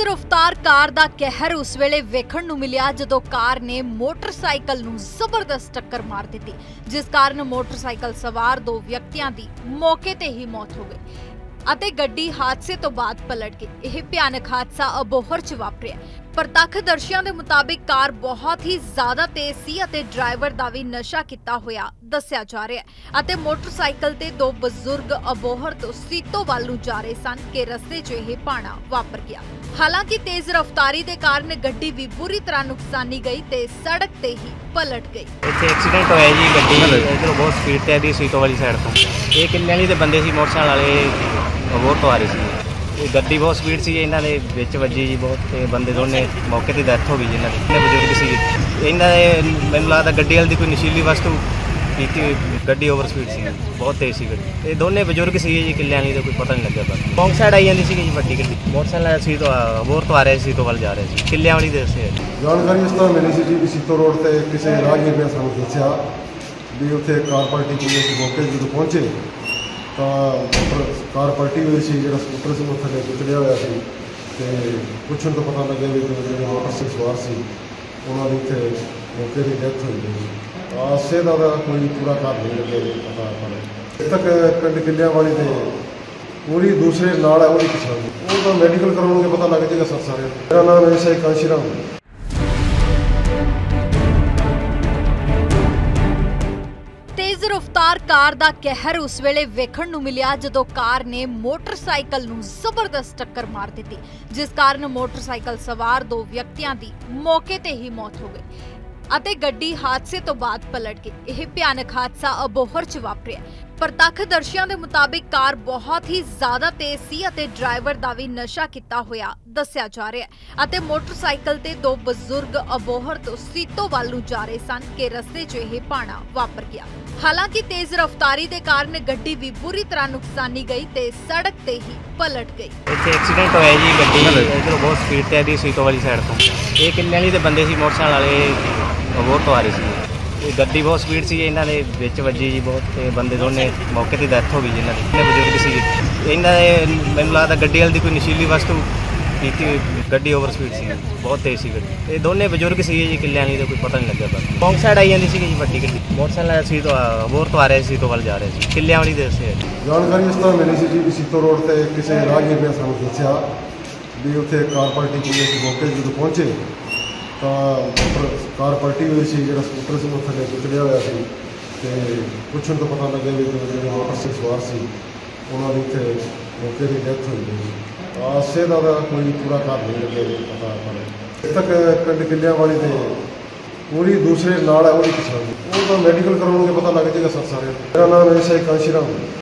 ਤੇਜ਼ ਰਫ਼ਤਾਰ ਕਾਰ ਦਾ ਕਹਿਰ ਉਸ ਵੇਲੇ ਵੇਖਣ ਨੂੰ ਮਿਲਿਆ ਜਦੋਂ ਕਾਰ ਨੇ ਮੋਟਰਸਾਈਕਲ ਨੂੰ ਜ਼ਬਰਦਸਤ ਟੱਕਰ ਮਾਰ ਦਿੱਤੀ, ਜਿਸ ਕਾਰਨ ਮੋਟਰਸਾਈਕਲ ਸਵਾਰ ਦੋ ਵਿਅਕਤੀਆਂ ਦੀ ਮੌਕੇ ਤੇ ਹੀ ਮੌਤ ਹੋ ਗਈ ਅਤੇ ਗੱਡੀ ਹਾਦਸੇ ਤੋਂ ਬਾਅਦ ਪਲਟ ਗਈ। ਇਹ ਭਿਆਨਕ ਹਾਦਸਾ ਅਬੋਹਰ 'ਚ ਵਾਪਰਿਆ। ਪ੍ਰਤੱਖਦਰਸ਼ੀਆਂ ਦੇ ਮੁਤਾਬਿਕ ਕਾਰ ਬਹੁਤ ਹੀ ਜ਼ਿਆਦਾ ਤੇਜ਼ ਸੀ ਅਤੇ ਡਰਾਈਵਰ ਦਾ ਵੀ ਨਸ਼ਾ ਕੀਤਾ ਹੋਇਆ ਦੱਸਿਆ ਜਾ ਰਿਹਾ ਹੈ ਅਤੇ ਮੋਟਰਸਾਈਕਲ ਤੇ ਦੋ ਬਜ਼ੁਰਗ ਅਬੋਹਰ ਤੋਂ ਸੀਤੋ ਵੱਲ ਨੂੰ ਜਾ ਰਹੇ ਸਨ ਕਿ ਰਸਤੇ 'ਚ ਇਹ ਪਾਣਾ ਵਾਪਰ ਗਿਆ। ਹਾਲਾਂਕਿ ਤੇਜ਼ ਰਫ਼ਤਾਰੀ ਦੇ ਕਾਰਨ ਗੱਡੀ ਵੀ ਬੁਰੀ ਤਰ੍ਹਾਂ ਨੁਕਸਾਨੀ ਗਈ ਤੇ ਸੜਕ ਤੇ ਹੀ ਪਲਟ ਗਈ। ਇੱਥੇ ਐਕਸੀਡੈਂਟ ਹੋਇਆ ਜੀ, ਗੱਡੀ ਇਧਰੋਂ ਬਹੁਤ ਸਪੀਡ ਤੇ ਆਦੀ ਸੀਟੋ ਵਾਲੀ ਸਾਈਡ ਤੋਂ। ਇਹ ਕਿੰਨੇ ਵਾਲੀ ਦੇ ਬੰਦੇ ਸੀ, ਮੋਟਰਸਾਈਕਲ ਵਾਲੇ ਅਬੋਰ ਤੋਂ ਆ ਰਹੇ ਸੀ। ਗੱਡੀ ਬਹੁਤ ਸਪੀਡ ਸੀ, ਇਹਨਾਂ ਦੇ ਵਿੱਚ ਵੱਜੀ ਜੀ ਬਹੁਤ ਤੇ ਬੰਦੇ ਦੋਨੇ ਮੌਕੇ ਤੇ ਡੈਥ ਹੋ ਗਈ ਜੀ ਇਹਨਾਂ ਦੀ ਇਹਨੇ ਬਜ਼ੁਰਗ ਸੀ ਇਹਨਾਂ ਦੇ ਮੈਨੂੰ ਲੱਗਦਾ ਗੱਡੀ ਵਾਲੀ ਦੀ ਕੋਈ ਨਸ਼ੀਲੀ ਵਸਤੂ ਕੀਤੀ ਹੋਈ, ਗੱਡੀ ਓਵਰ ਸਪੀਡ ਸੀ ਬਹੁਤ ਤੇਜ਼ ਸੀ ਗੱਡੀ। ਇਹ ਦੋਨੇ ਬਜ਼ੁਰਗ ਸੀ ਜੀ, ਕਿੱਲਿਆਂ ਵਾਲੀ ਦਾ ਕੋਈ ਪਤਾ ਨਹੀਂ ਲੱਗਿਆ ਪਰ ਬੌਂਗ ਸਾਈਡ ਆਈ ਜਾਂਦੀ ਸੀ ਜੀ ਵੱਡੀ ਗੱਡੀ। ਮੋਟਰਸਾਈਕਲ ਸੀ ਤੋਂ ਅਬੋਰ ਤੋਂ ਆ ਰਹੇ ਸੀ, ਤੋਂ ਵੱਲ ਜਾ ਰਹੇ ਸੀ। ਕਿੱਲਿਆਂ ਵਾਲੀ ਦੇ ਦੱਸੇ ਜਾਣਕਾਰੀ ਇਸ ਤਰ੍ਹਾਂ ਮਿਲੀ ਸੀ ਜੀ ਵੀ ਸੀਤੋ ਰੋਡ ਤੇ ਕਿਸੇ ਰਾਹਗੀਰ ਨੇ ਸਾਨੂੰ ਦੱਸਿਆ ਵੀ ਉੱਥੇ ਕਾਰ ਪਲਟੀ ਹੋਈ ਸੀ ਮੌਕੇ ਜਦੋਂ ਪਹੁੰਚੇ ਤਾਂ ਮੋਟਰ ਕਾਰ ਪਲਟੀ ਹੋਈ ਸੀ, ਜਿਹੜਾ ਸਕੂਟਰ ਸੀ ਉਹ ਥੱਲੇ ਕੁਚਲਿਆ ਹੋਇਆ ਸੀ। ਤੇ ਪੁੱਛਣ ਤੋਂ ਪਤਾ ਲੱਗਿਆ ਵੀ ਜਿਹੜੇ ਮੋਟਰ ਸੀ ਸਵਾਰ ਸੀ। ਉਹਨਾਂ ਦੀ ਇੱਥੇ ਮੌਕੇ ਤੇ ਡੈਥ ਹੋਈ ਗਈ ਹਾਦਸੇ ਦਾ ਤਾਂ ਕੋਈ ਪੂਰਾ ਕਾਰਨ ਨਹੀਂ ਲੱਗਿਆ ਜੀ ਪਤਾ ਆਪਾਂ ਨੂੰ। ਤੱਕ ਪਿੰਡ ਕਿੱਲਿਆਂ ਵਾਲੀ ਦੇ ਪੂਰੀ ਦੂਸਰੇ ਨਾਲ ਹੈ ਉਹਦੀ ਪਛਾਣ। ਉਹ ਤਾਂ ਮੈਡੀਕਲ ਕਰਾਉਣਗੇ, ਪਤਾ ਲੱਗ ਜਾਏਗਾ ਸਰ ਨੂੰ ਮੇਰਾ ਨਾਮ ਹੈ ਸਾਈ ਕਾਂਸ਼ੀ ਰਾਮ। ਤੇਜ਼ ਰਫ਼ਤਾਰ ਕਾਰ ਦਾ ਕਹਿਰ ਉਸ ਵੇਲੇ ਵੇਖਣ ਨੂੰ ਮਿਲਿਆ ਜਦੋਂ ਕਾਰ ਨੇ ਮੋਟਰਸਾਈਕਲ ਨੂੰ ਜ਼ਬਰਦਸਤ ਟੱਕਰ ਮਾਰ ਦਿੱਤੀ, ਜਿਸ ਕਾਰਨ ਮੋਟਰਸਾਈਕਲ ਸਵਾਰ ਦੋ ਵਿਅਕਤੀਆਂ ਦੀ ਮੌਕੇ ਤੇ ਹੀ ਮੌਤ ਹੋ ਗਈ ਅਤੇ ਗੱਡੀ ਹਾਦਸੇ ਤੋਂ ਬਾਅਦ ਪਲਟ ਗਈ। ਇਹ ਭਿਆਨਕ ਹਾਦਸਾ ਅਬੋਹਰ 'ਚ ਵਾਪਰਿਆ। ਪ੍ਰਤੱਖਦਰਸ਼ੀਆਂ ਦੇ ਮੁਤਾਬਿਕ ਕਾਰ ਬਹੁਤ ਹੀ ਜ਼ਿਆਦਾ ਤੇਜ਼ ਸੀ ਅਤੇ ਡਰਾਈਵਰ ਦਾ ਵੀ ਨਸ਼ਾ ਕੀਤਾ ਹੋਇਆ ਦੱਸਿਆ ਜਾ ਰਿਹਾ ਹੈ। ਅਤੇ ਮੋਟਰਸਾਈਕਲ ਤੇ ਦੋ ਬਜ਼ੁਰਗ ਅਬੋਹਰ ਤੋਂ ਸੀਤੋ ਵੱਲ ਨੂੰ ਜਾ ਰਹੇ ਸਨ ਕਿ ਰਸਤੇ 'ਚ ਇਹ ਪਾਣਾ ਵਾਪਰ ਗਿਆ। ਹਾਲਾਂਕਿ ਤੇਜ਼ ਰਫ਼ਤਾਰੀ ਦੇ ਕਾਰਨ ਗੱਡੀ ਵੀ ਬੁਰੀ ਤਰ੍ਹਾਂ ਨੁਕਸਾਨੀ ਗਈ ਤੇ ਸੜਕ ਤੇ ਹੀ ਪਲਟ ਗਈ। ਇੱਥੇ ਐਕਸੀਡੈਂਟ ਹੋਇਆ ਜੀ ਗੱਡੀ ਇਧਰੋਂ ਬਹੁਤ ਸਪੀਡ ਤੇ ਆਦੀ ਸੀਟੋ ਵਾਲੀ ਸਾਈਡ ਤੋਂ। ਇਹ ਕਿੰਨੇ ਵਾਲੀ ਦੇ ਬੰਦੇ ਸੀ, ਮੋਟਰਸਾਈਕਲ ਵਾਲੇ ਅਬੋਰ ਤੋਂ ਆ ਰਹੇ ਸੀ। ਗੱਡੀ ਬਹੁਤ ਸਪੀਡ ਸੀ, ਇਹਨਾਂ ਦੇ ਵਿੱਚ ਵੱਜੀ ਜੀ ਬਹੁਤ, ਤੇ ਬੰਦੇ ਦੋਨੇ ਮੌਕੇ ਤੇ ਡੈਥ ਹੋ ਗਈ ਜੀ ਇਹਨਾਂ ਦੀ ਇਹਨੇ ਬਜ਼ੁਰਗ ਸੀ ਇਹਨਾਂ ਦੇ, ਮੈਨੂੰ ਲੱਗਦਾ ਗੱਡੀ ਵਾਲੀ ਦੀ ਕੋਈ ਨਸ਼ੀਲੀ ਵਸਤੂ ਕੀਤੀ ਹੋਈ, ਗੱਡੀ ਓਵਰ ਸਪੀਡ ਸੀ, ਬਹੁਤ ਤੇਜ਼ ਸੀ ਗੱਡੀ। ਇਹ ਦੋਨੇ ਬਜ਼ੁਰਗ ਸੀ ਜੀ, ਕਿੱਲਿਆਂ ਵਾਲੀ ਦਾ ਕੋਈ ਪਤਾ ਨਹੀਂ ਲੱਗਿਆ ਬਸ। ਬੌਂਗ ਸਾਈਡ ਆਈ ਜਾਂਦੀ ਸੀ ਜੀ ਵੱਡੀ ਗੱਡੀ। ਮੋਟਰਸਾਈਕਲ ਸੀ ਤੋਂ ਅਬੋਰ ਤੋਂ ਆ ਰਹੇ ਸੀ ਤੋਂ ਵੱਲ ਜਾ ਰਹੇ ਸੀ। ਕਿੱਲਿਆਂ ਵਾਲੀ ਦੇ ਦੱਸੇ ਜਾਣਕਾਰੀ ਇਸ ਤਰ੍ਹਾਂ ਮਿਲੀ ਸੀ ਜੀ ਵੀ ਸੀਤੋ ਰੋਡ ਤੇ ਕਿਸੇ ਰਾਹਗੀਰ ਨੇ ਸਾਨੂੰ ਦੱਸਿਆ ਵੀ ਉੱਥੇ ਕਾਰ ਪਲਟੀ ਹੋਈ ਮੌਕੇ ਜਦੋਂ ਪਹੁੰਚੇ ਤਾਂ ਮੋਟਰ ਕਾਰ ਪਲਟੀ ਹੋਈ ਸੀ, ਜਿਹੜਾ ਸਕੂਟਰ ਸੀ ਉਹ ਥੱਲੇ ਕੁਚਲਿਆ ਹੋਇਆ ਸੀ। ਤੇ ਪੁੱਛਣ ਤੋਂ ਪਤਾ ਲੱਗਿਆ ਵੀ ਜਿਹੜੇ ਮੋਟਰ ਸੀ ਸਵਾਰ ਸੀ। ਉਹਨਾਂ ਦੀ ਇੱਥੇ ਮੌਕੇ ਤੇ ਡੈਥ ਹੋਈ ਗਈ ਹਾਦਸੇ ਦਾ ਤਾਂ ਕੋਈ ਪੂਰਾ ਘਰ ਨਹੀਂ ਲੱਗੇ, ਪਤਾ ਆਪਾਂ ਤੱਕ ਪਿੰਡ ਕਿੱਲਿਆਂ ਵਾਲੀ ਦੇ ਪੂਰੀ ਦੂਸਰੇ ਨਾਲ ਹੈ, ਉਹਦੀ ਪਛਾਣ ਉਹ ਤਾਂ ਮੈਡੀਕਲ ਕਰਾਉਣਗੇ, ਪਤਾ ਲੱਗ ਜਾਏਗਾ ਸਰ ਸਾਰੇ ਮੇਰਾ ਨਾਮ ਐਸਆਈ ਕਾਂਸ਼ੀ ਰਾਮ।